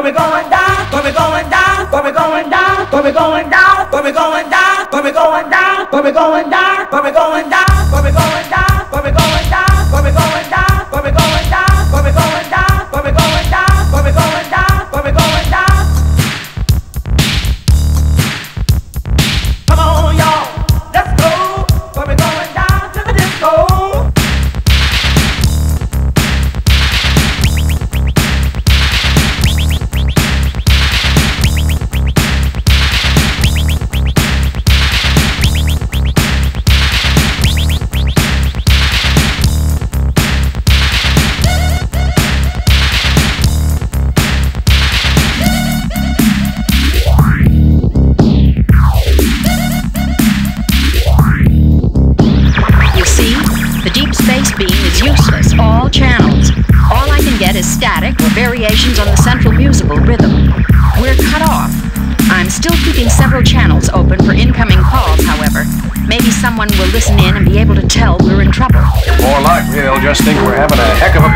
when we're going down, when we're going down, when we're going down, when we going down, when we going down, when we going down, when we going down, when we we're going down. Variations on the central musical rhythm. We're cut off. I'm still keeping several channels open for incoming calls, however. Maybe someone will listen in and be able to tell we're in trouble. More likely, they'll just think we're having a heck of a